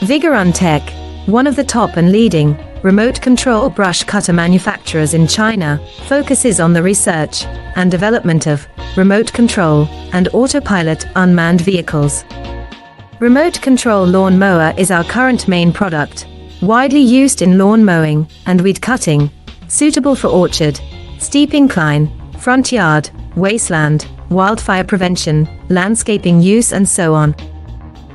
Vigorun Tech, one of the top and leading remote control brush cutter manufacturers in China, focuses on the research and development of remote control and autopilot unmanned vehicles. Remote control lawn mower is our current main product, widely used in lawn mowing and weed cutting, suitable for orchard, steep incline, front yard, wasteland, wildfire prevention, landscaping use and so on.